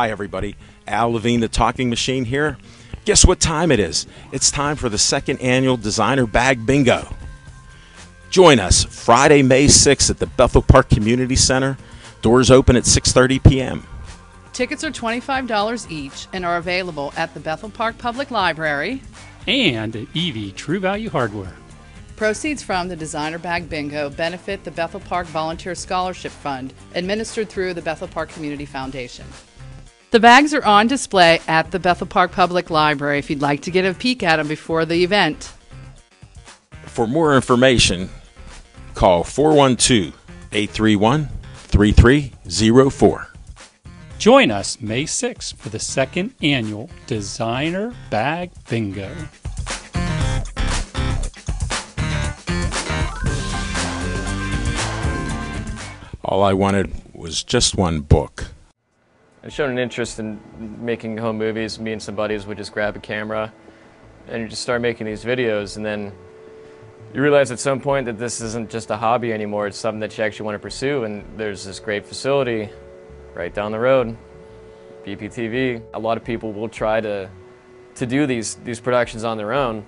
Hi, everybody. Al Levine, the talking machine here. Guess what time it is? It's time for the second annual Designer Bag Bingo. Join us Friday, May 6th at the Bethel Park Community Center. Doors open at 6:30 p.m. Tickets are $25 each and are available at the Bethel Park Public Library. and at EV True Value Hardware. Proceeds from the Designer Bag Bingo benefit the Bethel Park Volunteer Scholarship Fund, administered through the Bethel Park Community Foundation. The bags are on display at the Bethel Park Public Library if you'd like to get a peek at them before the event. For more information, call 412 831 3304. Join us May 6th for the second annual Designer Bag Bingo. All I wanted was just one book. I've shown an interest in making home movies. Me and some buddies would just grab a camera and you just start making these videos, and then you realize at some point that this isn't just a hobby anymore. It's something that you actually want to pursue. And there's this great facility right down the road, BPTV. A lot of people will try to to do these these productions on their own,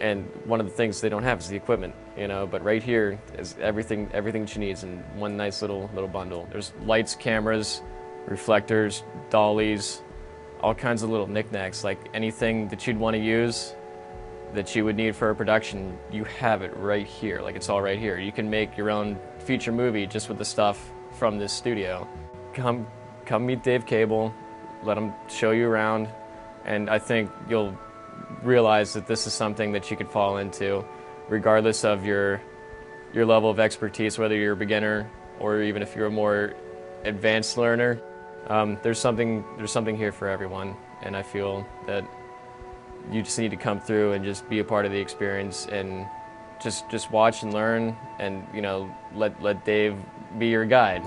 and one of the things they don't have is the equipment, you know. But right here is everything everything that she needs in one nice little little bundle. There's lights, cameras, reflectors, dollies, all kinds of little knickknacks. Like anything that you'd want to use, that you would need for a production, you have it right here. Like it's all right here. You can make your own feature movie just with the stuff from this studio. Come, come meet Dave Cable. Let him show you around, and I think you'll realize that this is something that you could fall into, regardless of your your level of expertise, whether you're a beginner or even if you're a more advanced learner. Um, there's something there's something here for everyone, and I feel that you just need to come through and just be a part of the experience and just just watch and learn, and you know let let Dave be your guide.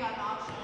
got the option.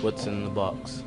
What's in the box?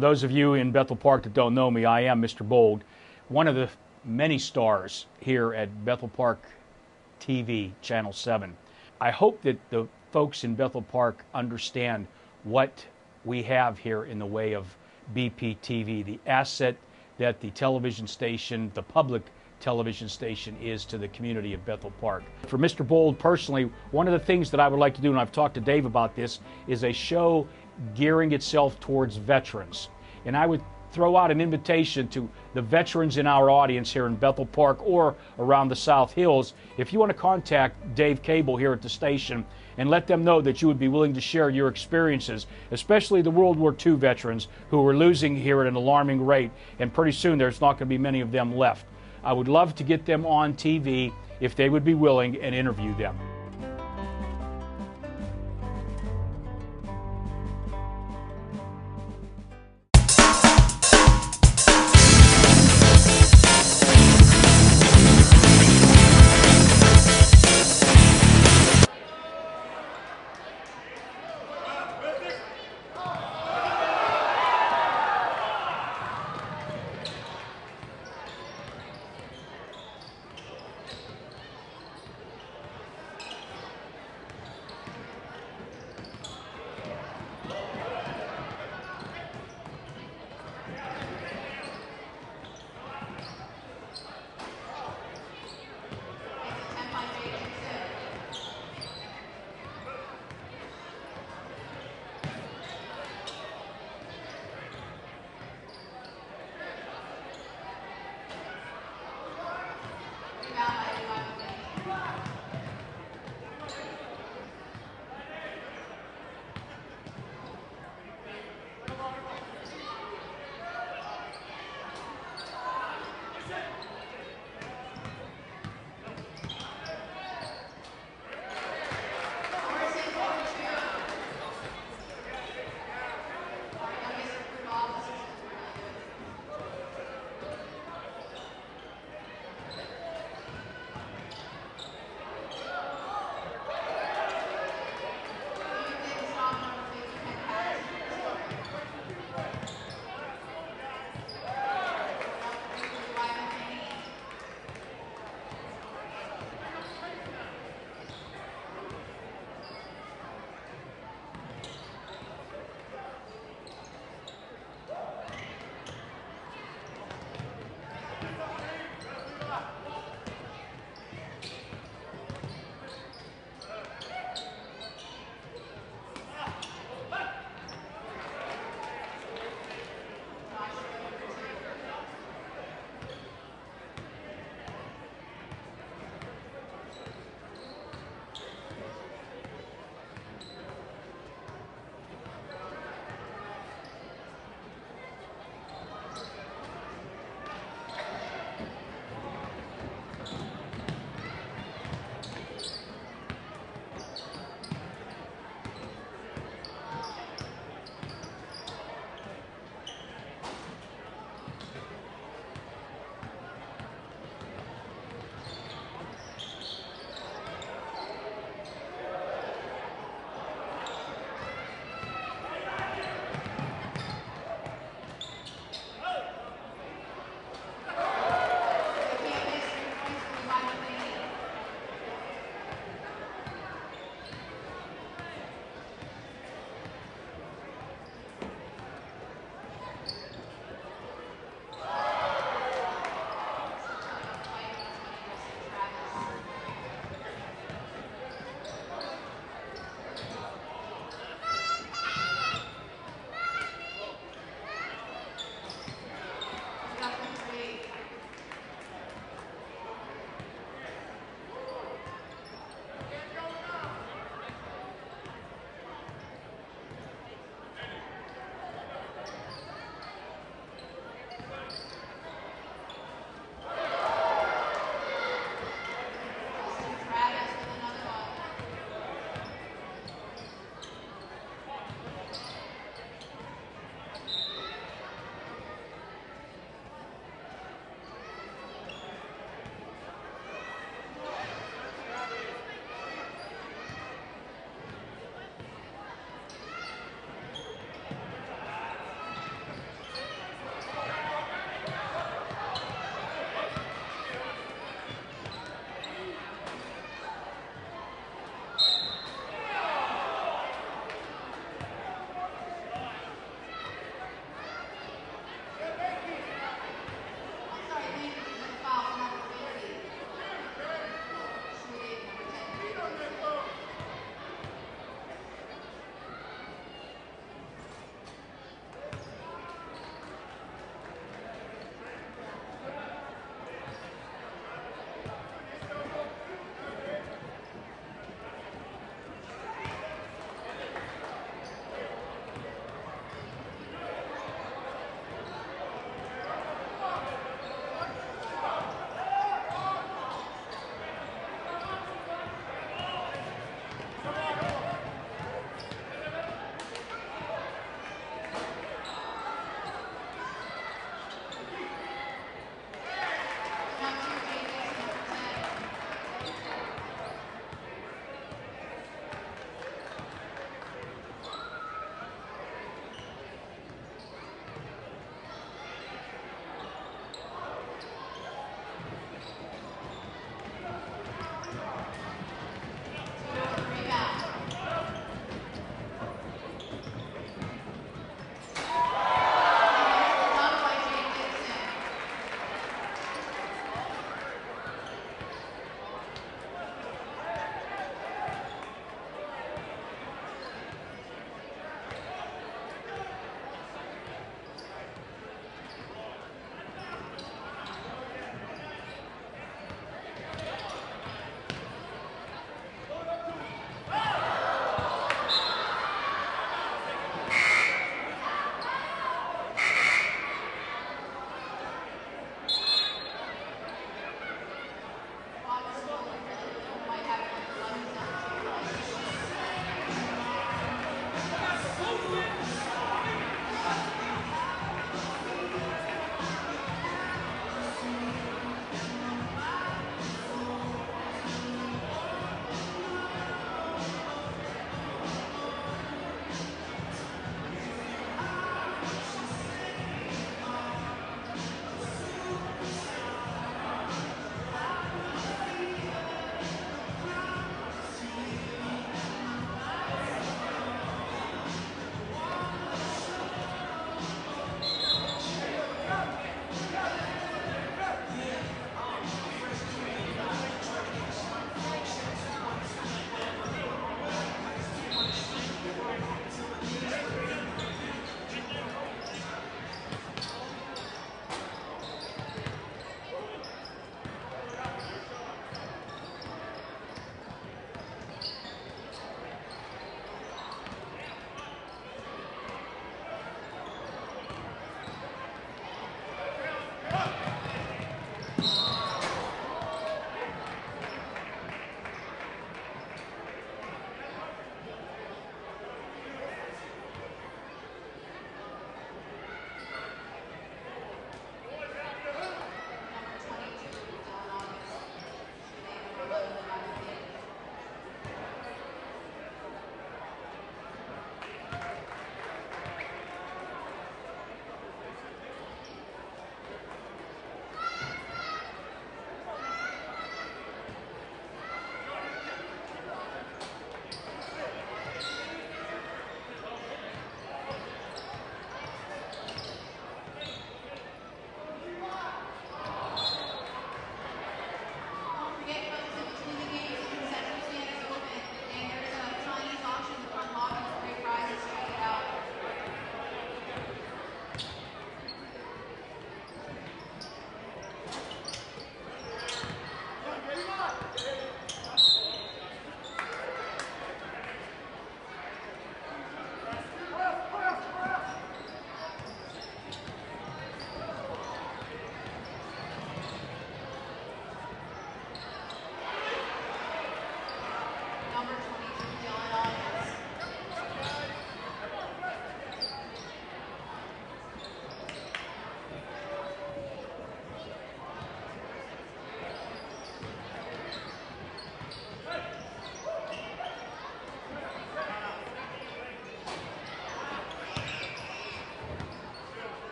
For those of you in Bethel Park that don't know me, I am Mr. Bold, one of the many stars here at Bethel Park TV, Channel 7. I hope that the folks in Bethel Park understand what we have here in the way of BPTV, the asset that the television station, the public television station is to the community of Bethel Park. For Mr. Bold personally, one of the things that I would like to do, and I've talked to Dave about this, is a show gearing itself towards veterans. And I would throw out an invitation to the veterans in our audience here in Bethel Park or around the South Hills. If you want to contact Dave Cable here at the station and let them know that you would be willing to share your experiences, especially the World War II veterans who are losing here at an alarming rate, and pretty soon there's not going to be many of them left. I would love to get them on TV if they would be willing and interview them.